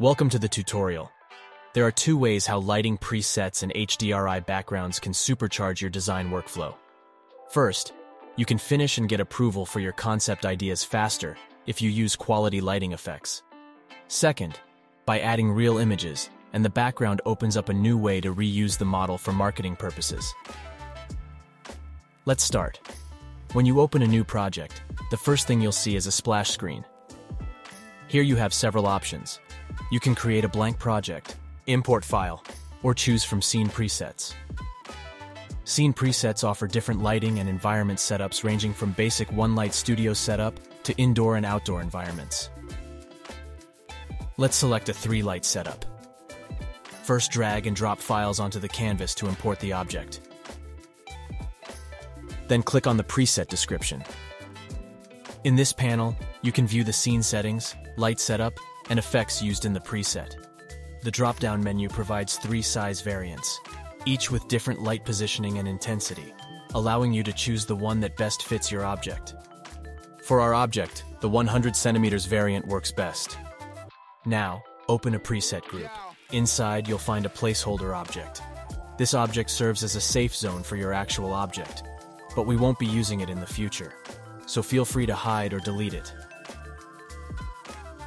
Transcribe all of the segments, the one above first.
Welcome to the tutorial. There are two ways how lighting presets and HDRI backgrounds can supercharge your design workflow. First, you can finish and get approval for your concept ideas faster if you use quality lighting effects. Second, by adding real images, and the background opens up a new way to reuse the model for marketing purposes. Let's start. When you open a new project, the first thing you'll see is a splash screen. Here you have several options. You can create a blank project, import file, or choose from scene presets. Scene presets offer different lighting and environment setups ranging from basic one-light studio setup to indoor and outdoor environments. Let's select a three-light setup. First drag and drop files onto the canvas to import the object. Then click on the preset description. In this panel, you can view the scene settings, light setup, and effects used in the preset. The drop-down menu provides three size variants, each with different light positioning and intensity, allowing you to choose the one that best fits your object. For our object, the 100 centimeters variant works best. Now, open a preset group. Inside, you'll find a placeholder object. This object serves as a safe zone for your actual object, but we won't be using it in the future, so feel free to hide or delete it.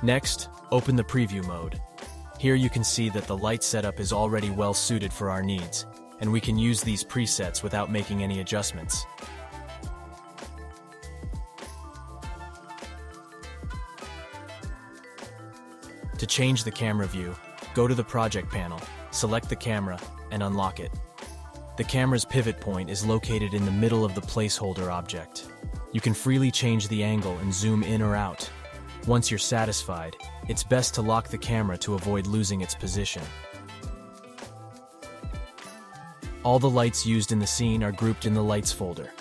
Next, open the preview mode. Here you can see that the light setup is already well suited for our needs, and we can use these presets without making any adjustments. To change the camera view, go to the project panel, select the camera, and unlock it. The camera's pivot point is located in the middle of the placeholder object. You can freely change the angle and zoom in or out. Once you're satisfied, it's best to lock the camera to avoid losing its position. All the lights used in the scene are grouped in the Lights folder.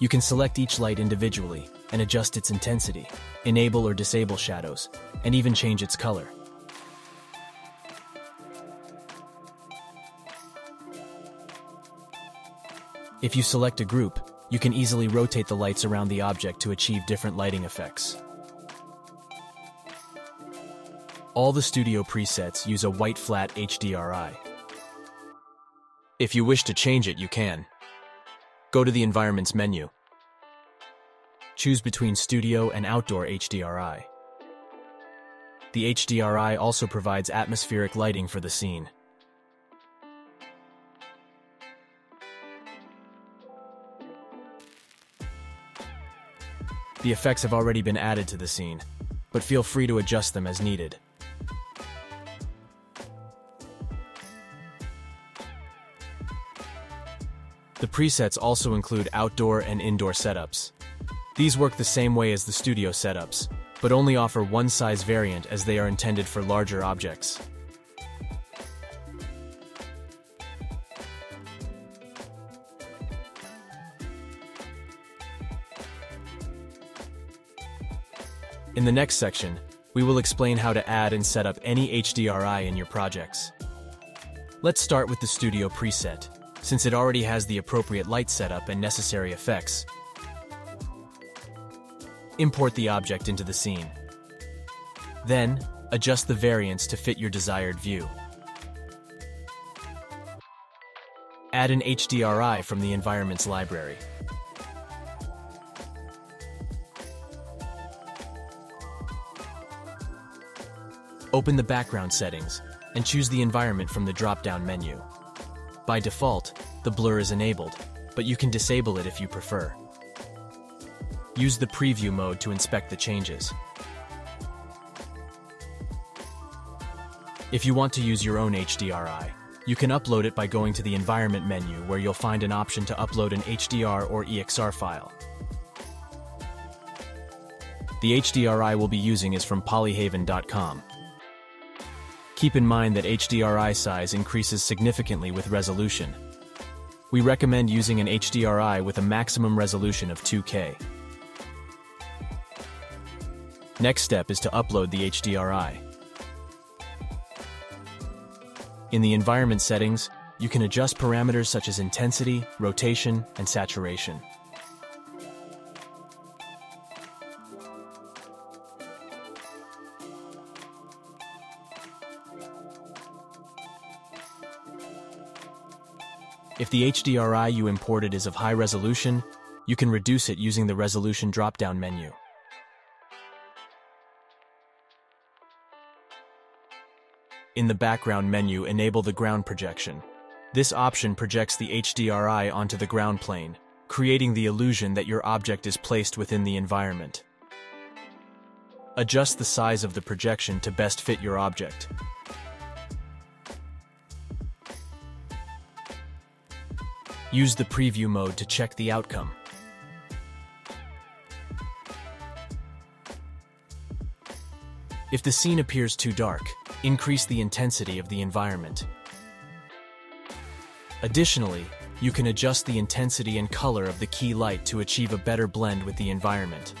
You can select each light individually and adjust its intensity, enable or disable shadows, and even change its color. If you select a group, you can easily rotate the lights around the object to achieve different lighting effects. All the studio presets use a white flat HDRI. If you wish to change it, you can. Go to the Environments menu. Choose between Studio and Outdoor HDRI. The HDRI also provides atmospheric lighting for the scene. The effects have already been added to the scene, but feel free to adjust them as needed. The presets also include outdoor and indoor setups. These work the same way as the studio setups, but only offer one size variant as they are intended for larger objects. In the next section, we will explain how to add and set up any HDRI in your projects. Let's start with the Studio preset, since it already has the appropriate light setup and necessary effects. Import the object into the scene. Then, adjust the variance to fit your desired view. Add an HDRI from the Environments library. Open the background settings and choose the environment from the drop-down menu. By default, the blur is enabled, but you can disable it if you prefer. Use the preview mode to inspect the changes. If you want to use your own HDRI, you can upload it by going to the Environment menu where you'll find an option to upload an HDR or EXR file. The HDRI we'll be using is from polyhaven.com. Keep in mind that HDRI size increases significantly with resolution. We recommend using an HDRI with a maximum resolution of 2K. Next step is to upload the HDRI. In the environment settings, you can adjust parameters such as intensity, rotation, and saturation. If the HDRI you imported is of high resolution, you can reduce it using the resolution drop-down menu. In the background menu, enable the ground projection. This option projects the HDRI onto the ground plane, creating the illusion that your object is placed within the environment. Adjust the size of the projection to best fit your object. Use the preview mode to check the outcome. If the scene appears too dark, increase the intensity of the environment. Additionally, you can adjust the intensity and color of the key light to achieve a better blend with the environment.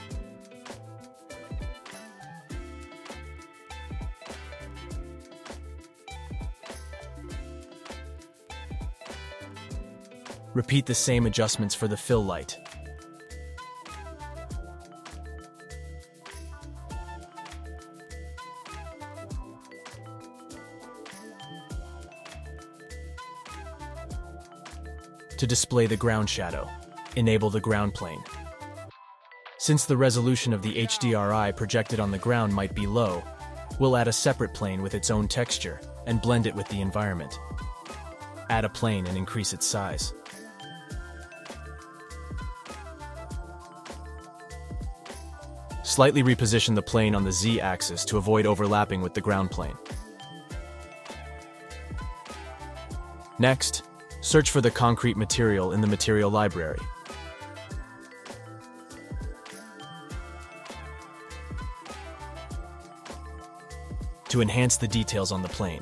Repeat the same adjustments for the fill light. To display the ground shadow, enable the ground plane. Since the resolution of the HDRI projected on the ground might be low, we'll add a separate plane with its own texture and blend it with the environment. Add a plane and increase its size. Slightly reposition the plane on the z-axis to avoid overlapping with the ground plane. Next, search for the concrete material in the material library. To enhance the details on the plane,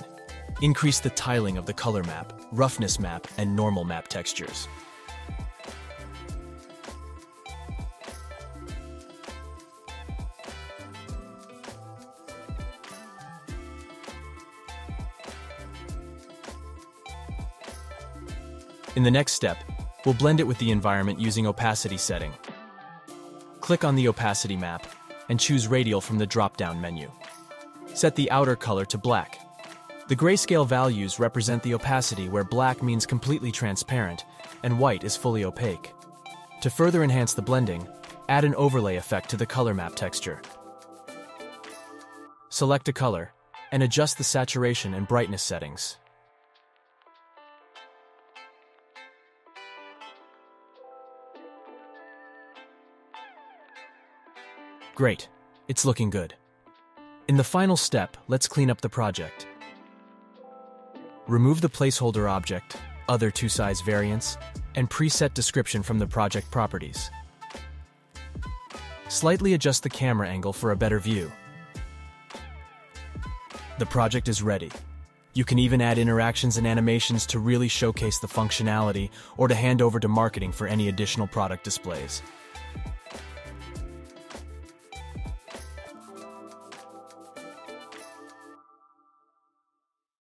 increase the tiling of the color map, roughness map, and normal map textures. In the next step, we'll blend it with the environment using opacity setting. Click on the opacity map and choose radial from the drop-down menu. Set the outer color to black. The grayscale values represent the opacity where black means completely transparent and white is fully opaque. To further enhance the blending, add an overlay effect to the color map texture. Select a color and adjust the saturation and brightness settings. Great, it's looking good. In the final step, let's clean up the project. Remove the placeholder object, other two-size variants, and preset description from the project properties. Slightly adjust the camera angle for a better view. The project is ready. You can even add interactions and animations to really showcase the functionality or to hand over to marketing for any additional product displays.